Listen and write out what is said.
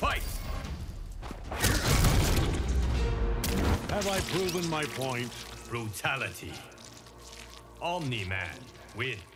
Fight! Have I proven my point? Brutality. Omni-Man wins.